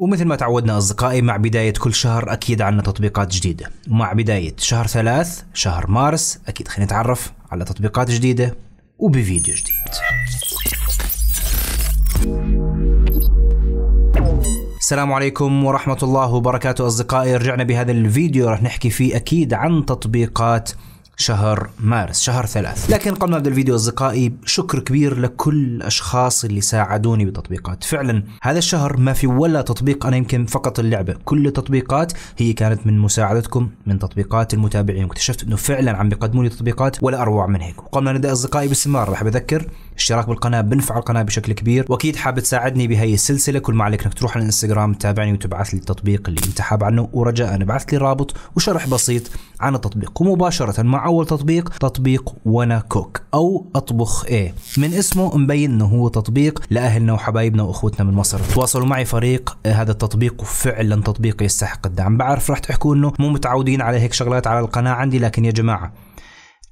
ومثل ما تعودنا أصدقائي مع بداية كل شهر أكيد عنا تطبيقات جديدة. ومع بداية شهر ثلاث شهر مارس أكيد خلينا نتعرف على تطبيقات جديدة وبفيديو جديد. السلام عليكم ورحمة الله وبركاته أصدقائي. رجعنا بهذا الفيديو راح نحكي فيه أكيد عن تطبيقات شهر مارس شهر ثلاث. لكن قبل ما ابدا الفيديو أصدقائي شكر كبير لكل الاشخاص اللي ساعدوني بتطبيقات. فعلا هذا الشهر ما في ولا تطبيق أنا يمكن فقط اللعبة. كل التطبيقات هي كانت من مساعدتكم من تطبيقات المتابعين. واكتشفت إنه فعلا عم بيقدموا لي تطبيقات ولا أروع من هيك. وقبل ما نبدا أصدقائي باستمرار. راح بذكر اشتراك بالقناة بنفع القناه بشكل كبير. وأكيد حاب تساعدني بهي السلسلة. كل ما عليك إنك تروح على الإنستغرام تتابعني وتبعث لي التطبيق اللي أنت حاب عنه. ورجاء ابعث لي رابط وشرح بسيط عن التطبيق. ومباشرة مع أول تطبيق تطبيق وأنا كوك أو أطبخ إيه. من اسمه مبين إنه هو تطبيق لأهلنا وحبايبنا وأخوتنا من مصر. تواصلوا معي فريق هذا التطبيق وفعلا تطبيق يستحق الدعم. بعرف راح تحكوا إنه مو متعودين على هيك شغلات على القناة عندي لكن يا جماعة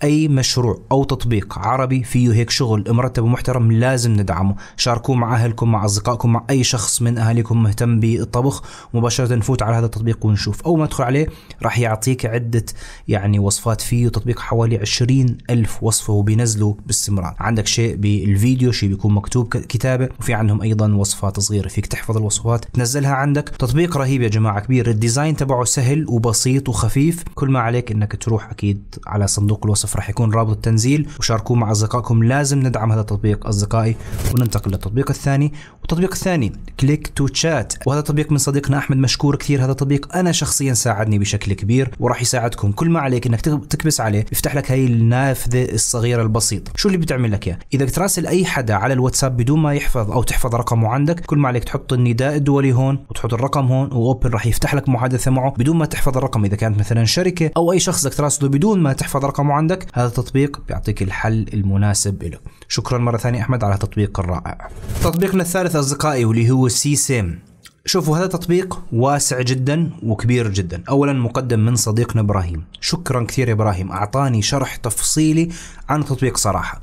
أي مشروع أو تطبيق عربي فيه هيك شغل مرتب ومحترم لازم ندعمه. شاركوه مع أهلكم مع أصدقائكم مع أي شخص من أهاليكم مهتم بالطبخ. مباشرة نفوت على هذا التطبيق ونشوف. اول ما تدخل عليه راح يعطيك عدة يعني وصفات. فيه تطبيق حوالي 20 ألف وصفة وبينزلوا باستمرار. عندك شيء بالفيديو شيء بيكون مكتوب كتابة. وفي عندهم أيضا وصفات صغيرة. فيك تحفظ الوصفات. تنزلها عندك. تطبيق رهيب يا جماعة كبير. الديزاين تبعه سهل وبسيط وخفيف. كل ما عليك إنك تروح أكيد على صندوق الوصف. الوصف راح يكون رابط التنزيل وشاركوه مع أصدقائكم. لازم ندعم هذا التطبيق أصدقائي وننتقل للتطبيق الثاني. والتطبيق الثاني Click to Chat وهذا تطبيق من صديقنا أحمد مشكور كثير. هذا التطبيق أنا شخصيا ساعدني بشكل كبير وراح يساعدكم. كل ما عليك إنك تكبس عليه يفتح لك هاي النافذة الصغيرة البسيطة. شو اللي بتعمل لك إياه؟ إذا تراسل أي حدا على الواتساب بدون ما يحفظ أو تحفظ رقمه عندك كل ما عليك تحط النداء الدولي هون وتحط الرقم هون و Open راح يفتح لك محادثة معه بدون ما تحفظ الرقم. إذا كانت مثلا شركة أو أي شخص بدك تراسله بدون ما تحفظ رقمه عندك هذا التطبيق بيعطيك الحل المناسب له شكرا مرة ثانية أحمد على التطبيق الرائع. تطبيقنا الثالث أصدقائي واللي هو Sesame شوفوا هذا تطبيق واسع جدا وكبير جدا. اولا مقدم من صديقنا إبراهيم. شكرا كثير يا إبراهيم. أعطاني شرح تفصيلي عن التطبيق صراحة.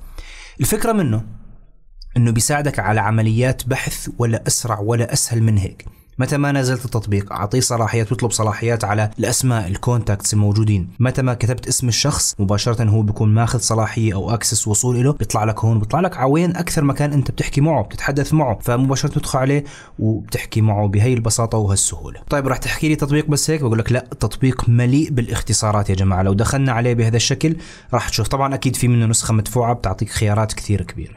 الفكرة منه إنه بيساعدك على عمليات بحث ولا أسرع ولا أسهل من هيك. متى ما نزلت التطبيق؟ أعطيه صلاحيات واطلب صلاحيات على الأسماء ال contacts الموجودين. متى ما كتبت اسم الشخص مباشرة هو بيكون ماخذ صلاحية أو access وصول له بيطلع لك هون بيطلع لك عوين أكثر مكان أنت بتحكي معه بتتحدث معه. فمباشرة تدخل عليه وبتحكي معه بهي البساطة وهالسهولة. طيب راح تحكي لي تطبيق بس هيك؟ بقول لك لا التطبيق مليء بالاختصارات يا جماعة. لو دخلنا عليه بهذا الشكل راح تشوف. طبعا أكيد في منه نسخة مدفوعة بتعطيك خيارات كثير كبيرة.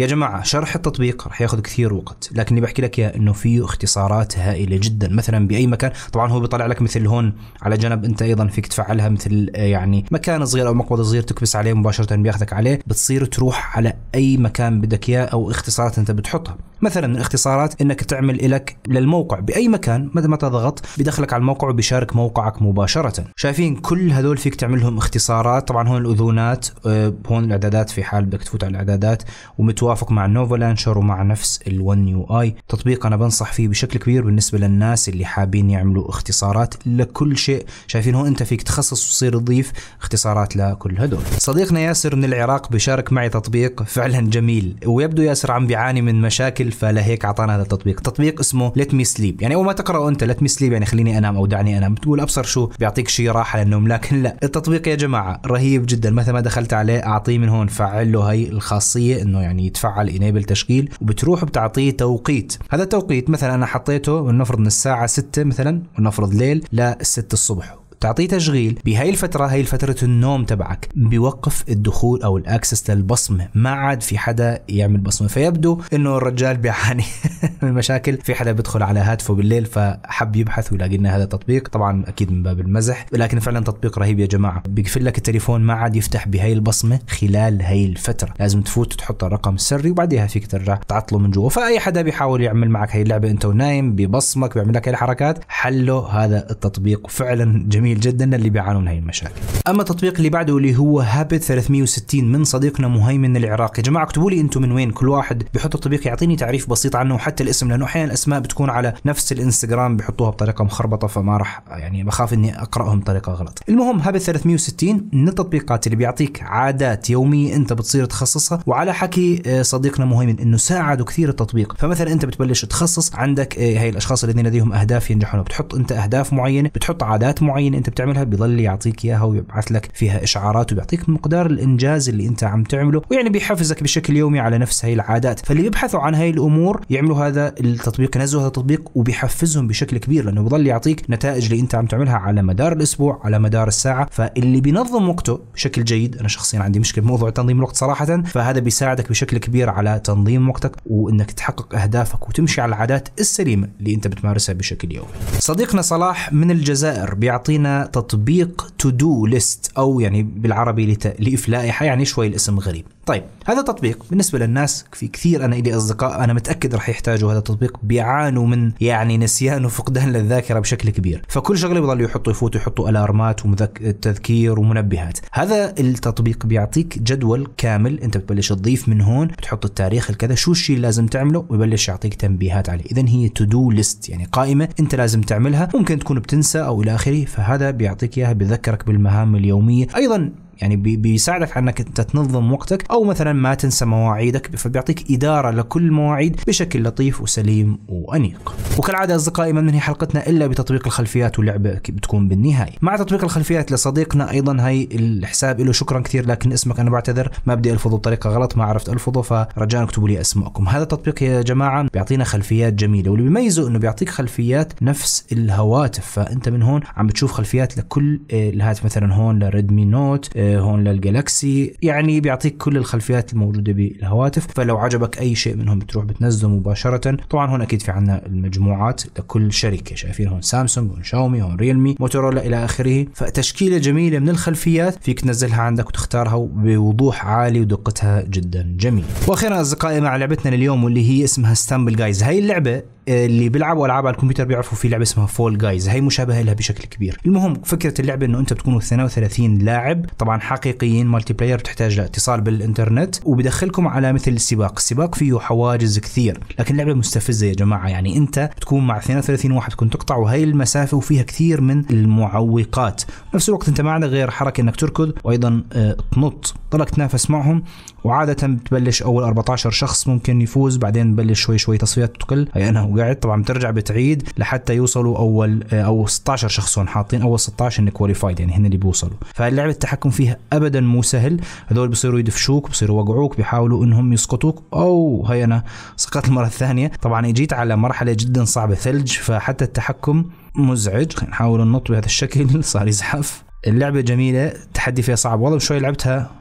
يا جماعة شرح التطبيق رح ياخذ كثير وقت لكن اللي بحكي لك إياه إنه فيه اختصارات هائلة جدا. مثلا بأي مكان طبعا هو بيطلع لك مثل هون على جنب أنت أيضا فيك تفعلها مثل آه، يعني مكان صغير أو مقبض صغير تكبس عليه مباشرة بياخذك عليه بتصير تروح على أي مكان بدك إياه أو اختصارات أنت بتحطها. مثلا الاختصارات إنك تعمل لك للموقع بأي مكان متى ما تضغط بدخلك على الموقع وبيشارك موقعك مباشرة. شايفين كل هذول فيك تعمل لهم اختصارات. طبعا هون الأذونات آه، هون الإعدادات في حال بدك تفوت على الإعدادات ومتوافق مع ال Nova Launcher ومع نفس ال1 يو اي تطبيق أنا بنصح فيه بشكل كبير بالنسبة للناس اللي حابين يعملوا اختصارات لكل شيء. شايفين هون أنت فيك تخصص وتصير تضيف اختصارات لكل هدول صديقنا ياسر من العراق بيشارك معي تطبيق فعلا جميل ويبدو ياسر عم بيعاني من مشاكل فلهيك اعطانا هذا التطبيق. تطبيق اسمه Let Me Sleep يعني اول ما تقرأه أنت Let Me Sleep يعني خليني أنام أو دعني أنام. بتقول أبصر شو؟ بيعطيك شيء راحة للنوم. لكن لا التطبيق يا جماعة رهيب جدا. مثل ما دخلت عليه أعطيه من هون. فعل له هي الخاصية إنه يعني يتفعل enable تشغيل وبتروح بتعطيه توقيت. هذا التوقيت مثلا أنا حطيته ولنفرض من الساعة 6 مثلا ولنفرض ليل ل 6 الصبح. تعطيه تشغيل بهاي الفترة هاي فترة النوم تبعك بيوقف الدخول أو ال access للبصمة. ما عاد في حدا يعمل بصمة. فيبدو إنه الرجال بيعاني من مشاكل. في حدا بيدخل على هاتفه بالليل فحب يبحث ويلاقي لنا هذا التطبيق طبعا أكيد من باب المزح. لكن فعلا تطبيق رهيب يا جماعة. بيقفل لك التليفون ما عاد يفتح بهاي البصمة خلال هاي الفترة. لازم تفوت تحط الرقم السري وبعدها فيك ترجع تعطله من جوا. فأي حدا بيحاول يعمل معك هاي اللعبة. أنت ونايم ببصمك بيعمل لك هاي الحركات. حله هذا التطبيق. فعلا جميل. جميل جدا للي بيعانون هاي المشاكل. أما التطبيق اللي بعده اللي هو هابت 360 من صديقنا مهيمن العراقي. يا جماعة اكتبوا لي أنتم من وين. كل واحد بيحط التطبيق يعطيني تعريف بسيط عنه وحتى الاسم لأنه أحيانا الأسماء بتكون على نفس الإنستغرام بيحطوها بطريقة مخربطة فما راح يعني بخاف إني أقرأهم بطريقة غلط. المهم هابت 360 من التطبيقات اللي بيعطيك عادات يومية أنت بتصير تخصصها وعلى حكي آه، صديقنا مهيمن إنه ساعدوا كثير التطبيق. فمثلا أنت بتبلش تخصص عندك آه، هاي الأشخاص الذين لديهم أهداف ينجحون. بتحط أنت أهداف معينة بتحط عادات معينة. انت بتعملها بيضل يعطيك اياها ويبعث لك فيها اشعارات وبيعطيك مقدار الانجاز اللي انت عم تعمله ويعني بيحفزك بشكل يومي على نفس هاي العادات. فاللي بيبحثوا عن هاي الأمور يعملوا هذا التطبيق ينزلوا هذا التطبيق وبيحفزهم بشكل كبير لأنه بيضل يعطيك نتائج اللي انت عم تعملها على مدار الأسبوع على مدار الساعة. فاللي بينظم وقته بشكل جيد أنا شخصيا عندي مشكلة بموضوع تنظيم الوقت صراحة فهذا بيساعدك بشكل كبير على تنظيم وقتك وإنك تحقق أهدافك وتمشي على العادات السليمة اللي انت بتمارسها بشكل يومي. صديقنا صلاح من الجزائر بيعطينا تطبيق To Do List أو يعني بالعربي لتاليف لائحه يعني شوي الاسم غريب. طيب هذا التطبيق بالنسبة للناس في كثير أنا لي أصدقاء أنا متأكد راح يحتاجوا هذا التطبيق بيعانوا من يعني نسيان وفقدان للذاكرة بشكل كبير. فكل شغلة بضلوا يحطوا يفوتوا يحطوا alarm ات وتذكير ومنبهات. هذا التطبيق بيعطيك جدول كامل أنت بتبلش تضيف من هون بتحط التاريخ الكذا شو الشيء اللي لازم تعمله ويبلش يعطيك تنبيهات عليه. اذا هي to do list يعني قائمة أنت لازم تعملها ممكن تكون بتنسى أو إلى آخره فهذا بيعطيك إياها بذكرك بالمهام اليومية. أيضا يعني بيساعدك على إنك أنت تنظم وقتك أو مثلا ما تنسى مواعيدك فبيعطيك إدارة لكل المواعيد بشكل لطيف وسليم وأنيق. وكالعادة أصدقائي ما ننهي حلقتنا إلا بتطبيق الخلفيات واللعبة بتكون بالنهاية. مع تطبيق الخلفيات لصديقنا أيضا هي الحساب له شكرا كثير لكن اسمك أنا بعتذر ما بدي الفظه بطريقه غلط ما عرفت ألفظه فرجاء اكتبوا لي أسماءكم. هذا التطبيق يا جماعة بيعطينا خلفيات جميلة واللي بيميزه إنه بيعطيك خلفيات نفس الهواتف فأنت من هون عم بتشوف خلفيات لكل آه، الهاتف مثلا هون ل Redmi Note آه، هون لل Galaxy يعني بيعطيك كل الخلفيات الموجودة بالهواتف. فلو عجبك أي شيء منهم بتروح بتنزله مباشرة. طبعا هون أكيد في عندنا المجموعات لكل شركة. شايفين هون سامسونج هون شاومي هون Realme Motorola إلى آخره. فتشكيلة جميلة من الخلفيات فيك تنزلها عندك وتختارها بوضوح عالي ودقتها جدا جميل وأخيرا أصدقائي مع لعبتنا لليوم واللي هي اسمها Stumble Guys هاي اللعبة اللي بيلعبوا ألعاب على الكمبيوتر بيعرفوا في لعبة اسمها Fall Guys هي مشابهة لها بشكل كبير. المهم فكرة اللعبة إنه أنت بتكونوا 32 لاعب. طبعا حقيقيين multiplayer بتحتاج لاتصال بالإنترنت وبدخلكم على مثل السباق. السباق فيه حواجز كثير لكن لعبة مستفزة يا جماعة. يعني أنت بتكون مع 32 واحد تكون تقطعوا هاي المسافة وفيها كثير من المعوقات. نفس الوقت أنت ما عندك غير حركة إنك تركض وأيضا آه، تنط. ضلك تنافس معهم. وعادة بتبلش أول 14 شخص ممكن يفوز بعدين ببلش شوي شوي تصفيات تقل. هي أنا وقعد طبعا بترجع بتعيد لحتى يوصلوا أول آه، أو 16 شخص هون حاطين أول 16 إن كواليفايد يعني هن اللي بيوصلوا. فاللعبه التحكم فيها ابدا مو سهل. هذول بصيروا يدفشوك بصيروا يوقعوك بيحاولوا إنهم يسقطوك. أو هي أنا سقطت المرة الثانية. طبعا اجيت على مرحلة جدا صعبة ثلج. فحتى التحكم مزعج. خلينا نحاول ننط بهذا الشكل. صار يزحف. اللعبة جميلة التحدي فيها صعب. والله شوي لعبتها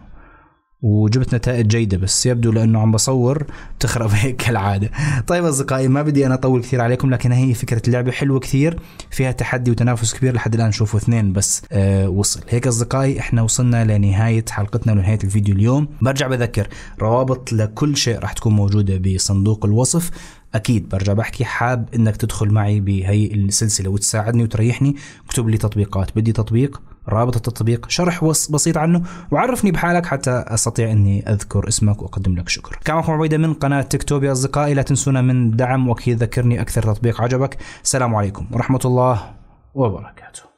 وجبت نتائج جيدة بس يبدو لأنه عم بصور تخرب هيك كالعادة. طيب أصدقائي ما بدي أنا أطول كثير عليكم لكن هي فكرة اللعبه حلوة كثير فيها تحدي وتنافس كبير لحد الآن نشوفوا اثنين بس آه وصل. هيك أصدقائي إحنا وصلنا لنهاية حلقتنا ولنهاية الفيديو اليوم. برجع بذكر روابط لكل شيء راح تكون موجودة بصندوق الوصف أكيد برجع بحكي حاب إنك تدخل معي بهي السلسلة وتساعدني وتريحني اكتب لي تطبيقات بدي تطبيق رابط التطبيق شرح بسيط عنه وعرفني بحالك حتى أستطيع إني أذكر اسمك وأقدم لك شكر. كان معكم عبيدة من قناة تيك توب يا أصدقائي لا تنسونا من دعم وأكيد ذكرني أكثر تطبيق عجبك. السلام عليكم ورحمة الله وبركاته.